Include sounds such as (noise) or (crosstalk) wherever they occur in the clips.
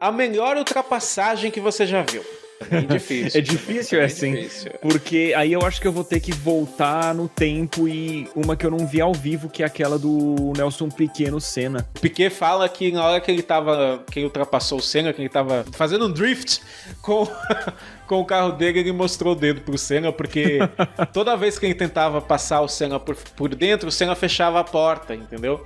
a melhor ultrapassagem que você já viu. É difícil. é difícil, é assim. Difícil. Porque aí eu acho que eu vou ter que voltar no tempo e uma que eu não vi ao vivo, que é aquela do Nelson Piquet no Senna. O Piquet fala que na hora que ele tava. que ele ultrapassou o Senna, que ele tava fazendo um drift com. (laughs) com o carro dele, ele mostrou o dedo pro Senna, porque (laughs) toda vez que ele tentava passar o Senna por, por dentro, o Senna fechava a porta, entendeu?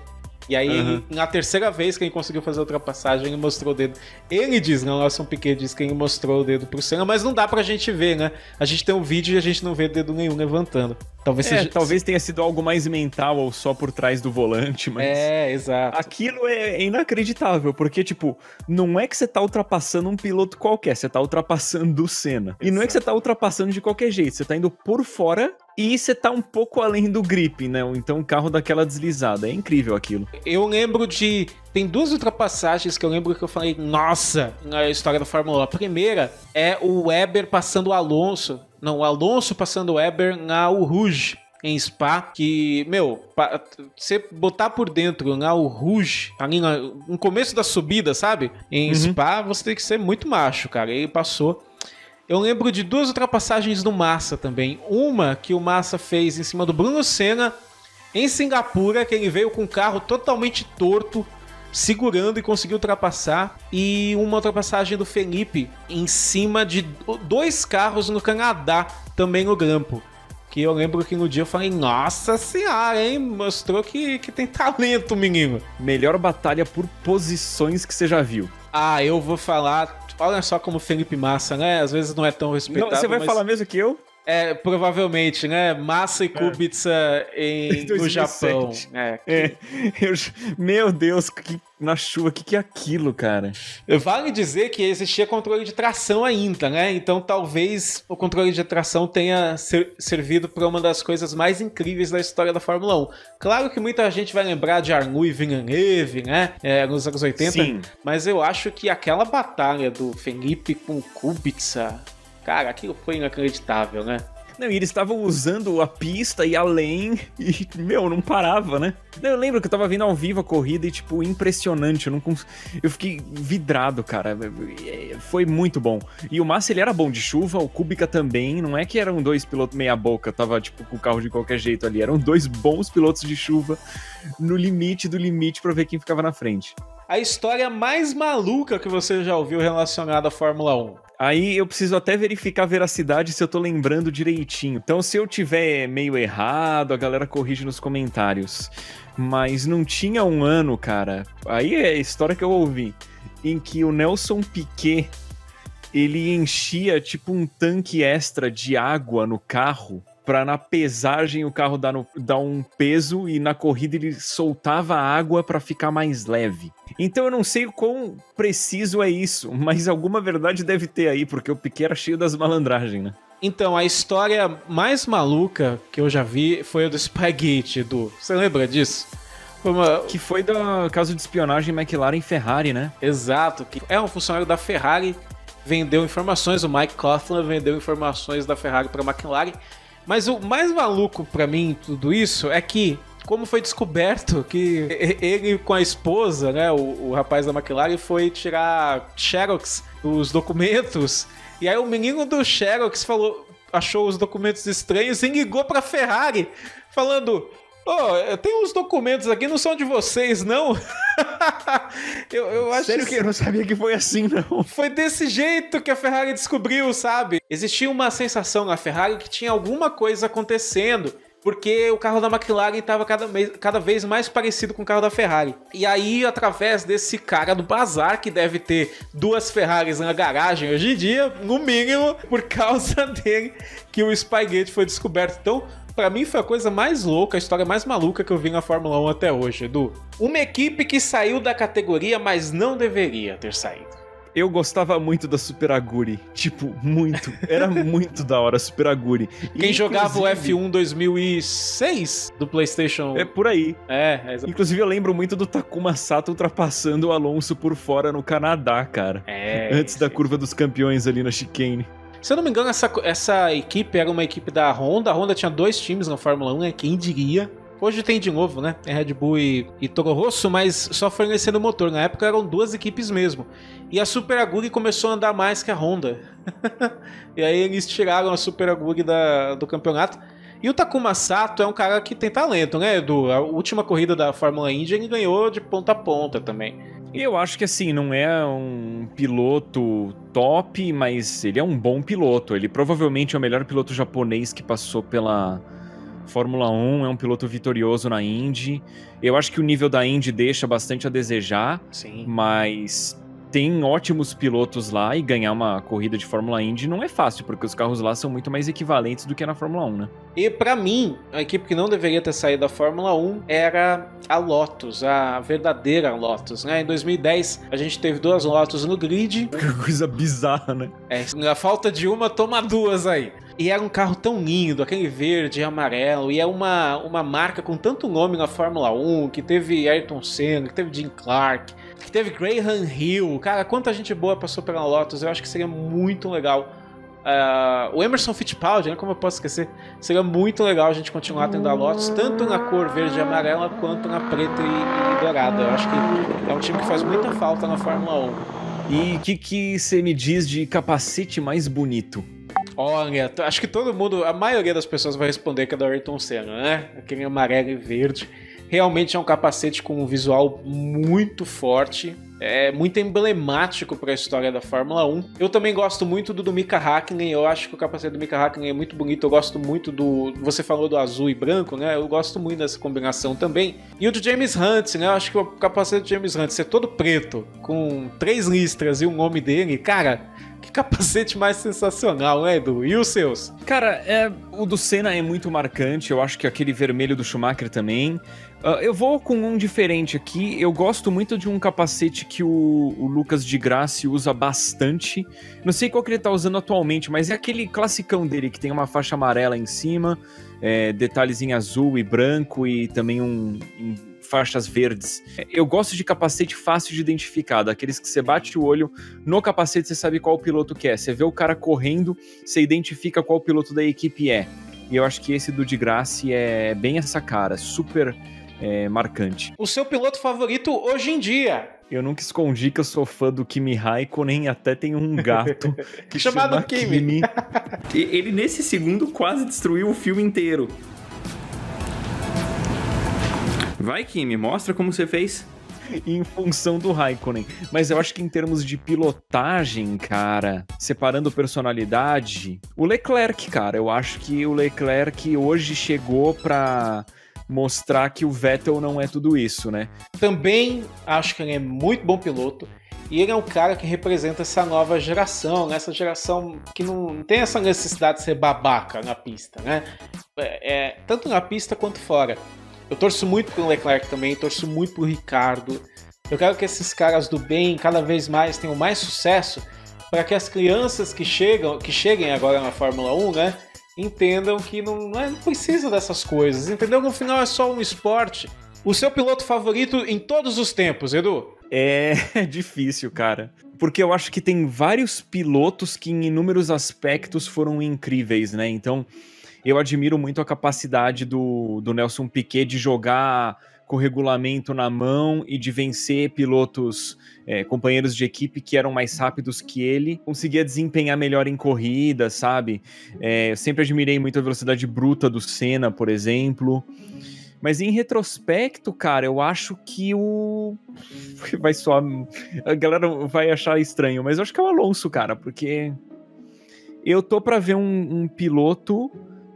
E aí, uhum. na terceira vez que ele conseguiu fazer a ultrapassagem, ele mostrou o dedo. Ele diz, não, Nelson Piquet diz que ele mostrou o dedo pro Senna, mas não dá pra gente ver, né? A gente tem um vídeo e a gente não vê dedo nenhum levantando. Talvez, é, seja... talvez tenha sido algo mais mental ou só por trás do volante, mas. É, exato. Aquilo é inacreditável, porque, tipo, não é que você tá ultrapassando um piloto qualquer, você tá ultrapassando o Senna. Exato. E não é que você tá ultrapassando de qualquer jeito, você tá indo por fora e você tá um pouco além do grip, né? Então o carro daquela deslizada. É incrível aquilo. Eu lembro de. Tem duas ultrapassagens que eu lembro que eu falei, nossa, na história da Fórmula 1. A primeira é o Weber passando o Alonso. Não, o Alonso passando o Weber na Rouge em Spa, que, meu, você botar por dentro na o Rouge, ali no começo da subida, sabe? Em uhum. Spa, você tem que ser muito macho, cara. Ele passou. Eu lembro de duas ultrapassagens do Massa também. Uma que o Massa fez em cima do Bruno Senna em Singapura, que ele veio com o carro totalmente torto, segurando e conseguiu ultrapassar. E uma ultrapassagem do Felipe em cima de dois carros no Canadá, também no grampo. Que eu lembro que no dia eu falei, nossa senhora, hein? Mostrou que, que tem talento, menino. Melhor batalha por posições que você já viu. Ah, eu vou falar Olha só como Felipe Massa, né? Às vezes não é tão respeitado. Não, você vai mas... falar mesmo que eu? É, provavelmente, né? Massa e é. Kubica é. (laughs) no Japão. É, é. (laughs) Eu, meu Deus, que, na chuva, o que, que é aquilo, cara? Vale dizer que existia controle de tração ainda, né? Então talvez o controle de tração tenha ser, servido para uma das coisas mais incríveis da história da Fórmula 1. Claro que muita gente vai lembrar de Arnoux e Villeneuve, né? É, nos anos 80. Sim. Mas eu acho que aquela batalha do Felipe com Kubica Cara, aquilo foi inacreditável, né? Não, e eles estavam usando a pista e além e, meu, não parava, né? Eu lembro que eu tava vendo ao vivo a corrida e, tipo, impressionante. Eu não cons... Eu fiquei vidrado, cara. Foi muito bom. E o Massa, ele era bom de chuva, o Kubica também. Não é que eram dois pilotos meia-boca, tava, tipo, com o carro de qualquer jeito ali. Eram dois bons pilotos de chuva no limite do limite para ver quem ficava na frente. A história mais maluca que você já ouviu relacionada à Fórmula 1. Aí eu preciso até verificar a veracidade se eu tô lembrando direitinho. Então, se eu tiver meio errado, a galera corrige nos comentários. Mas não tinha um ano, cara. Aí é a história que eu ouvi. Em que o Nelson Piquet ele enchia tipo um tanque extra de água no carro para na pesagem o carro dar, no, dar um peso e na corrida ele soltava água para ficar mais leve. Então eu não sei o quão preciso é isso, (laughs) mas alguma verdade deve ter aí, porque o Piquet era cheio das malandragens, né? Então, a história mais maluca que eu já vi foi a do Spygate, Edu. Você lembra disso? Foi uma... Que foi do caso de espionagem McLaren Ferrari, né? Exato. Que é um funcionário da Ferrari, vendeu informações, o Mike Coughlin vendeu informações da Ferrari para a McLaren mas o mais maluco para mim tudo isso é que como foi descoberto que ele com a esposa, né, o, o rapaz da McLaren foi tirar xerox dos documentos e aí o menino do xerox falou, achou os documentos estranhos e ligou para Ferrari falando Oh, tem uns documentos aqui, não são de vocês, não? (laughs) eu, eu acho Sério que eu não sabia que foi assim, não. Foi desse jeito que a Ferrari descobriu, sabe? Existia uma sensação na Ferrari que tinha alguma coisa acontecendo porque o carro da McLaren estava cada, cada, vez mais parecido com o carro da Ferrari. E aí, através desse cara do bazar, que deve ter duas Ferraris na garagem hoje em dia, no mínimo, por causa (laughs) dele, que o Spygate foi descoberto. Então, para mim foi a coisa mais louca, a história mais maluca que eu vi na Fórmula 1 até hoje, Edu. Uma equipe que saiu da categoria, mas não deveria ter saído. Eu gostava muito da Super Aguri. Tipo, muito. Era (laughs) muito da hora a Super Aguri. Quem Inclusive... jogava o F1 2006 do PlayStation. É por aí. É, é Inclusive, eu lembro muito do Takuma Sato ultrapassando o Alonso por fora no Canadá, cara. É. Antes da curva dos campeões ali na chicane. Se eu não me engano, essa, essa equipe era uma equipe da Honda. A Honda tinha dois times na Fórmula 1, né? Quem diria? Hoje tem de novo, né? Tem Red Bull e, e Toro Rosso, mas só fornecendo motor. Na época eram duas equipes mesmo. E a Super Aguri começou a andar mais que a Honda. (laughs) e aí eles tiraram a Super Aguri da, do campeonato. E o Takuma Sato é um cara que tem talento, né, Edu? A última corrida da Fórmula Indy ele ganhou de ponta a ponta também. E eu acho que assim, não é um piloto top, mas ele é um bom piloto. Ele provavelmente é o melhor piloto japonês que passou pela Fórmula 1, é um piloto vitorioso na Indy. Eu acho que o nível da Indy deixa bastante a desejar, Sim. mas tem ótimos pilotos lá e ganhar uma corrida de Fórmula Indy não é fácil, porque os carros lá são muito mais equivalentes do que na Fórmula 1, né? E para mim, a equipe que não deveria ter saído da Fórmula 1 era a Lotus, a verdadeira Lotus, né? Em 2010, a gente teve duas Lotus no grid. Que (laughs) coisa bizarra, né? É, a falta de uma, toma duas aí. E era um carro tão lindo, aquele verde e amarelo, e é uma, uma marca com tanto nome na Fórmula 1, que teve Ayrton Senna, que teve Jim Clark, que teve Graham Hill. Cara, quanta gente boa passou pela Lotus, eu acho que seria muito legal. Uh, o Emerson Fittipaldi, né, como eu posso esquecer? Seria muito legal a gente continuar tendo a Lotus, tanto na cor verde e amarela, quanto na preta e, e dourada. Eu acho que é um time que faz muita falta na Fórmula 1. E o que você me diz de capacete mais bonito? Olha, acho que todo mundo, a maioria das pessoas vai responder que é do Ayrton Senna, né? Aquele amarelo e verde. Realmente é um capacete com um visual muito forte, é muito emblemático para a história da Fórmula 1. Eu também gosto muito do do Mika Hakkinen, eu acho que o capacete do Mika Hakkinen é muito bonito, eu gosto muito do... Você falou do azul e branco, né? Eu gosto muito dessa combinação também. E o do James Hunt, né? Eu acho que o capacete do James Hunt ser todo preto, com três listras e o nome dele, cara que capacete mais sensacional, né, Edu? E os seus? Cara, é, o do Senna é muito marcante. Eu acho que aquele vermelho do Schumacher também. Uh, eu vou com um diferente aqui. Eu gosto muito de um capacete que o, o Lucas de Graça usa bastante. Não sei qual que ele tá usando atualmente, mas é aquele classicão dele que tem uma faixa amarela em cima, é, detalhes em azul e branco e também um, um faixas verdes. Eu gosto de capacete fácil de identificar, daqueles que você bate o olho no capacete, você sabe qual piloto que é. Você vê o cara correndo, você identifica qual piloto da equipe é. E eu acho que esse do de Graça é bem essa cara, super é, marcante. O seu piloto favorito hoje em dia? Eu nunca escondi que eu sou fã do Kimi Raikkonen, até tem um gato (laughs) que chamado chama Kimi. Kimi. Ele nesse segundo quase destruiu o filme inteiro. Vai, Kimi, mostra como você fez. em função do Raikkonen. Mas eu acho que em termos de pilotagem, cara, separando personalidade, o Leclerc, cara, eu acho que o Leclerc hoje chegou pra mostrar que o Vettel não é tudo isso, né? Também acho que ele é muito bom piloto. E ele é um cara que representa essa nova geração, né? essa geração que não tem essa necessidade de ser babaca na pista, né? É, é, tanto na pista quanto fora. Eu torço muito pro Leclerc também, torço muito pro Ricardo. Eu quero que esses caras do bem cada vez mais tenham mais sucesso para que as crianças que chegam, que cheguem agora na Fórmula 1, né, entendam que não, é, não precisa dessas coisas, entendeu? No final é só um esporte. O seu piloto favorito em todos os tempos, Edu? É (laughs) difícil, cara. Porque eu acho que tem vários pilotos que, em inúmeros aspectos, foram incríveis, né? Então, eu admiro muito a capacidade do, do Nelson Piquet de jogar com o regulamento na mão e de vencer pilotos, é, companheiros de equipe que eram mais rápidos que ele, conseguia desempenhar melhor em corrida, sabe? É, eu sempre admirei muito a velocidade bruta do Senna, por exemplo. Mas em retrospecto, cara, eu acho que o. (laughs) Vai só. A galera vai achar estranho, mas eu acho que é o Alonso, cara, porque. Eu tô para ver um, um piloto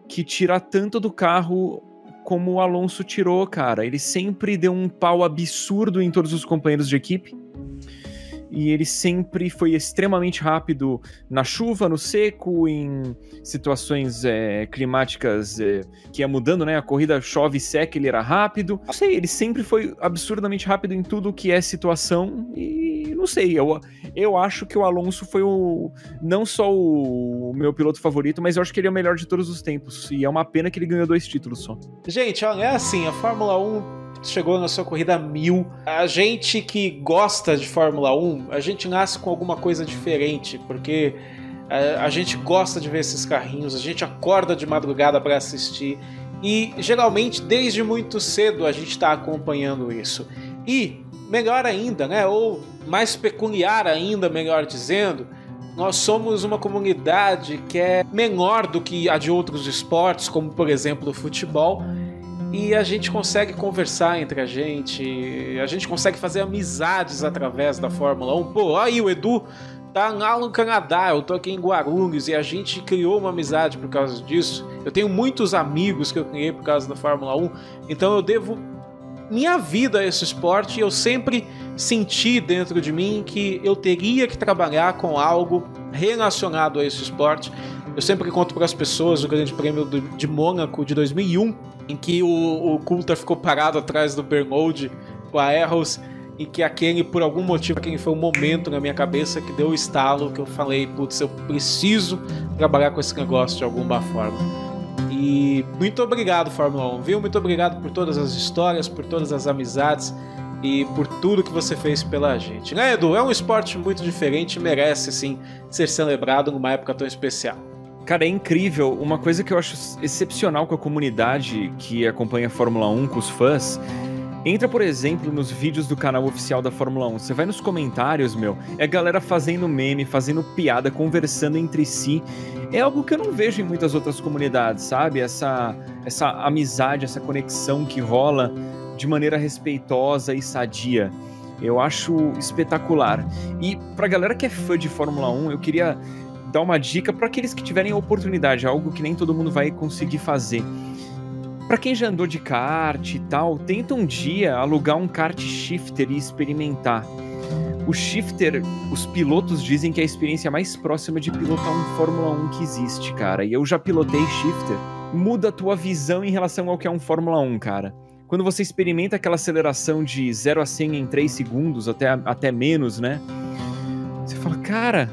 que tira tanto do carro como o Alonso tirou, cara. Ele sempre deu um pau absurdo em todos os companheiros de equipe e ele sempre foi extremamente rápido na chuva, no seco, em situações é, climáticas é, que ia mudando, né? A corrida chove e seca, ele era rápido. Não sei, ele sempre foi absurdamente rápido em tudo que é situação e não sei, eu, eu acho que o Alonso foi o não só o meu piloto favorito, mas eu acho que ele é o melhor de todos os tempos e é uma pena que ele ganhou dois títulos só. Gente, olha, é assim, a Fórmula 1 chegou na sua corrida mil. A gente que gosta de Fórmula 1, a gente nasce com alguma coisa diferente, porque a, a gente gosta de ver esses carrinhos, a gente acorda de madrugada para assistir. E geralmente desde muito cedo a gente está acompanhando isso. E melhor ainda, né? Ou mais peculiar ainda, melhor dizendo, nós somos uma comunidade que é menor do que a de outros esportes, como por exemplo o futebol, e a gente consegue conversar entre a gente, a gente consegue fazer amizades através da Fórmula 1. Pô, aí o Edu tá lá no Canadá, eu tô aqui em Guarulhos e a gente criou uma amizade por causa disso. Eu tenho muitos amigos que eu criei por causa da Fórmula 1, então eu devo minha vida esse esporte e eu sempre senti dentro de mim que eu teria que trabalhar com algo relacionado a esse esporte. Eu sempre conto para as pessoas o Grande Prêmio de Mônaco de 2001, em que o, o Coulter ficou parado atrás do Bernold com a Arrows, e que aquele, por algum motivo, aquele foi um momento na minha cabeça que deu o estalo, que eu falei, putz, eu preciso trabalhar com esse negócio de alguma forma. E muito obrigado, Fórmula 1, viu? Muito obrigado por todas as histórias, por todas as amizades e por tudo que você fez pela gente. Né, Edu? É um esporte muito diferente e merece, sim, ser celebrado numa época tão especial. Cara, é incrível. Uma coisa que eu acho excepcional com a comunidade que acompanha a Fórmula 1, com os fãs, Entra, por exemplo, nos vídeos do canal oficial da Fórmula 1. Você vai nos comentários, meu, é a galera fazendo meme, fazendo piada, conversando entre si. É algo que eu não vejo em muitas outras comunidades, sabe? Essa, essa amizade, essa conexão que rola de maneira respeitosa e sadia. Eu acho espetacular. E pra galera que é fã de Fórmula 1, eu queria dar uma dica para aqueles que tiverem a oportunidade, algo que nem todo mundo vai conseguir fazer. Para quem já andou de kart e tal, tenta um dia alugar um kart shifter e experimentar. O shifter, os pilotos dizem que é a experiência mais próxima de pilotar um Fórmula 1 que existe, cara. E eu já pilotei shifter. Muda a tua visão em relação ao que é um Fórmula 1, cara. Quando você experimenta aquela aceleração de 0 a 100 em 3 segundos, até, até menos, né? Você fala, cara,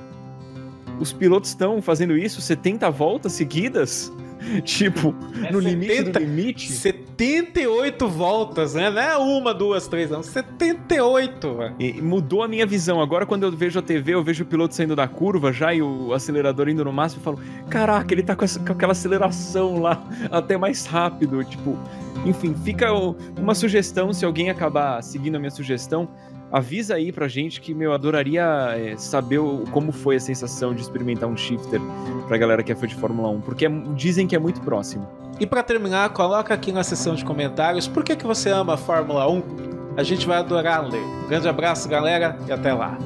os pilotos estão fazendo isso 70 voltas seguidas? (laughs) tipo, é no 70, limite do limite. 78 voltas, né? Não é uma, duas, três, não. 78, velho. E mudou a minha visão. Agora, quando eu vejo a TV, eu vejo o piloto saindo da curva já e o acelerador indo no máximo, eu falo: caraca, ele tá com, essa, com aquela aceleração lá, até mais rápido. Tipo, enfim, fica uma sugestão. Se alguém acabar seguindo a minha sugestão, avisa aí pra gente que meu adoraria é, saber o, como foi a sensação de experimentar um shifter pra galera que é fã de Fórmula 1, porque é, dizem que é muito próximo. E para terminar, coloca aqui na seção de comentários por que, que você ama a Fórmula 1. A gente vai adorar ler. Grande abraço, galera, e até lá.